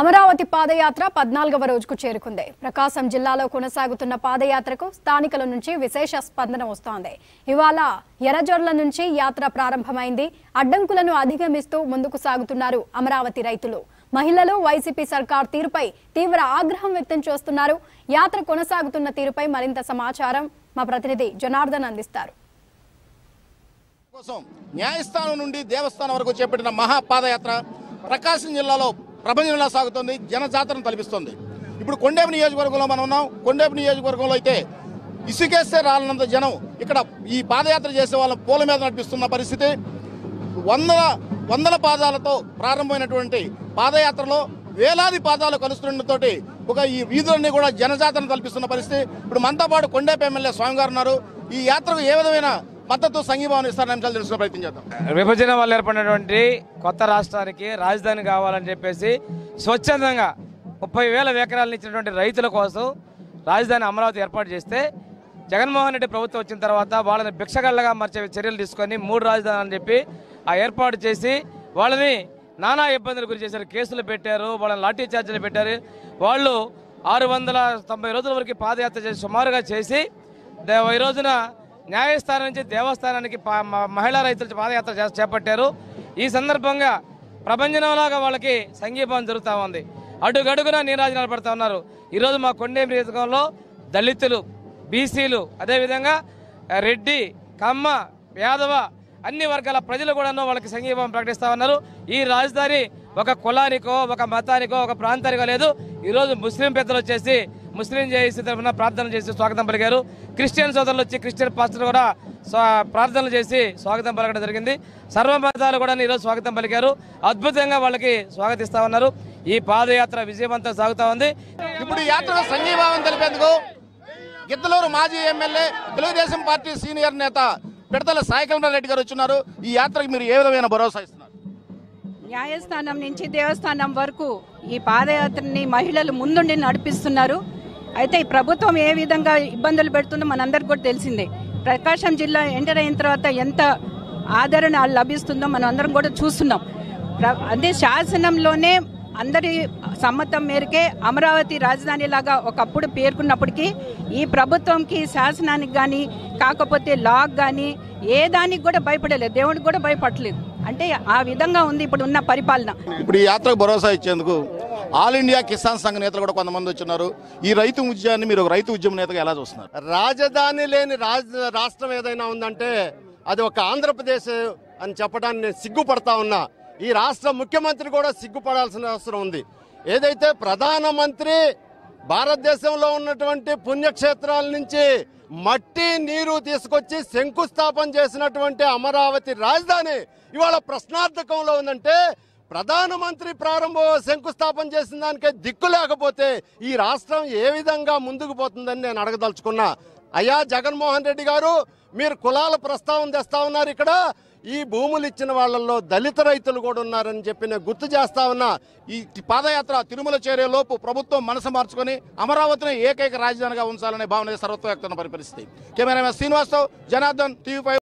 అమరావతి పాదయాత్ర పద్నాలుగవ రోజుకు చేరుకుంది. ప్రకాశం జిల్లాలో కొనసాగుతున్న పాదయాత్రకు స్థానికుల నుంచి విశేష స్పందన వస్తోంది. ఇవాళ ఎర్రజొర్ల నుంచి యాత్ర ప్రారంభమైంది. అడ్డంకులను అధిగమిస్తూ ముందుకు సాగుతున్నారు అమరావతి రైతులు. మహిళలు వైసీపీ సర్కార్ తీరుపై తీవ్ర ఆగ్రహం వ్యక్తం చేస్తున్నారు. యాత్ర కొనసాగుతున్న తీరుపై మరింత సమాచారం మా ప్రతినిధి జనార్దన్ అందిస్తారు. కోసం న్యాయస్థానం నుండి దేవస్థానం వరకు చేపట్టిన మహాపాదయాత్ర ప్రకాశం జిల్లాలో ప్రపంచంలా సాగుతోంది జనజాతరను తలపిస్తుంది. ఇప్పుడు కొండేపు నియోజకవర్గంలో మనం ఉన్నాం. కొండేపు నియోజకవర్గంలో అయితే ఇసుకేస్తే రాలనంత జనం ఇక్కడ ఈ పాదయాత్ర చేసే వాళ్ళ పూల మీద నడిపిస్తున్న పరిస్థితి. వందల వందల పాదాలతో ప్రారంభమైనటువంటి పాదయాత్రలో వేలాది పాదాలు కలుస్తుండటంతో ఒక ఈ వీధులన్నీ కూడా జనజాతరను తలపిస్తున్న పరిస్థితి. ఇప్పుడు మనతో పాటు కొండేపు ఎమ్మెల్యే స్వామి గారు ఉన్నారు. ఈ యాత్రకు ఏ విధమైన మద్దతు సంఘీభావం ఇస్తారని అంశాలు తెలుసుకునే ప్రయత్నం చేద్దాం. విభజన వల్ల ఏర్పడినటువంటి కొత్త రాష్ట్రానికి రాజధాని కావాలని చెప్పేసి స్వచ్ఛందంగా ముప్పై వేల ఎకరాలను ఇచ్చినటువంటి రైతుల కోసం రాజధాని అమరావతి ఏర్పాటు చేస్తే జగన్మోహన్ రెడ్డి ప్రభుత్వం వచ్చిన తర్వాత వాళ్ళని భిక్షగళ్ళగా మార్చే చర్యలు తీసుకొని మూడు రాజధానులు అని చెప్పి ఆ ఏర్పాటు చేసి వాళ్ళని నానా ఇబ్బందులు గురి చేశారు. కేసులు పెట్టారు వాళ్ళని లాఠీ చార్జీలు పెట్టారు. వాళ్ళు ఆరు వందల తొంభై రోజుల వరకు పాదయాత్ర చేసి సుమారుగా చేసి ఈ రోజున న్యాయస్థానం నుంచి దేవస్థానానికి పా- మహిళా రైతులు పాదయాత్ర చేపట్టారు. ఈ సందర్భంగా ప్రపంచంలాగా వాళ్ళకి సంఘీభావం జరుగుతూ ఉంది. అడుగడుగున నీరాజనాలు పడుతూ ఉన్నారు. ఈరోజు మా కొండేం నియోజకవర్గంలో దళితులు బీసీలు అదేవిధంగా రెడ్డి కమ్మ యాదవ అన్ని వర్గాల ప్రజలు కూడా వాళ్ళకి సంఘీభావం ప్రకటిస్తూ ఉన్నారు. ఈ రాజధాని ఒక కులానికో ఒక మతానికో ఒక ప్రాంతానికో లేదు. ఈరోజు ముస్లిం పెద్దలు వచ్చేసి ముస్లిం జేఏసీ తరఫున ప్రార్థన చేసి స్వాగతం పలికారు. క్రిస్టియన్ సోదరులు వచ్చి క్రిస్టియన్ పాస్టర్ కూడా స్వా- ప్రార్థనలు చేసి స్వాగతం పలకడం జరిగింది. సర్వ మతాలు కూడా ఈరోజు స్వాగతం పలికారు. అద్భుతంగా వాళ్ళకి స్వాగతిస్తా ఉన్నారు. ఈ పాదయాత్ర విజయవంతం సాగుతా ఉంది. ఇప్పుడు ఈ యాత్రకు సంఘీభావం తెలిపేందుకు గిద్దలూరు మాజీ ఎమ్మెల్యే తెలుగుదేశం పార్టీ సీనియర్ నేత పిడతల సాయికలరావు రెడ్డి గారు వచ్చున్నారు ఈ యాత్రకు మీరు ఏ విధమైన భరోసా ఇస్తున్నారు? న్యాయస్థానం నుంచి దేవస్థానం వరకు ఈ పాదయాత్రని మహిళలు ముందుండి నడిపిస్తున్నారు. అయితే ఈ ప్రభుత్వం ఏ విధంగా ఇబ్బందులు పెడుతుందో మనందరికి కూడా తెలిసిందే. ప్రకాశం జిల్లా ఎంటర్ అయిన తర్వాత ఎంత ఆదరణ లభిస్తుందో మనం అందరం కూడా చూస్తున్నాం. అదే శాసనంలోనే అందరి సమ్మతం మేరకే అమరావతి రాజధాని లాగా ఒకప్పుడు పేర్కొన్నప్పటికీ ఈ ప్రభుత్వంకి శాసనానికి కానీ కాకపోతే లాగ్ కానీ ఏ దానికి కూడా భయపడలేదు. దేవుడికి కూడా భయపడలేదు. అంటే ఆ విధంగా ఉంది ఇప్పుడు ఉన్న పరిపాలన. ఇప్పుడు ఈ యాత్రకు భరోసా ఇచ్చేందుకు ఆల్ ఇండియా కిసాన్ సంఘ నేతలు కూడా కొంతమంది వచ్చినారు ఈ రైతు ఉద్యమాన్ని మీరు రైతు ఉద్యమ నేతగా ఎలా చూస్తున్నారు? రాజధాని లేని రాజ రాష్ట్రం ఏదైనా ఉందంటే అది ఒక ఆంధ్రప్రదేశ్ అని చెప్పడానికి నేను సిగ్గుపడతా ఉన్నా. ఈ రాష్ట్ర ముఖ్యమంత్రి కూడా సిగ్గుపడాల్సిన అవసరం ఉంది. ఏదైతే ప్రధానమంత్రి భారతదేశంలో ఉన్నటువంటి పుణ్యక్షేత్రాల నుంచి మట్టి నీరు తీసుకొచ్చి శంకుస్థాపన చేసినటువంటి అమరావతి రాజధాని ఇవాళ ప్రశ్నార్థకంలో ఉందంటే ప్రధానమంత్రి ప్రారంభ శంకుస్థాపన చేసిన దానికే దిక్కు లేకపోతే ఈ రాష్ట్రం ఏ విధంగా ముందుకు పోతుందని నేను అడగదలుచుకున్నా. అయ్యా జగన్మోహన్ రెడ్డి గారు మీరు కులాల ప్రస్తావన తెస్తా ఉన్నారు ఇక్కడ. ఈ భూములు ఇచ్చిన వాళ్ళల్లో దళిత రైతులు కూడా ఉన్నారని చెప్పి నేను గుర్తు చేస్తా ఉన్నా. ఈ పాదయాత్ర తిరుమల చేరేలోపు ప్రభుత్వం మనసు మార్చుకొని అమరావతిని ఏకైక రాజధానిగా ఉంచాలనే భావన సర్వత్వ వ్యక్తం పరిపరిస్తుంది కెమెరామెన్ శ్రీనివాసరావు జనార్దన్ టీవీ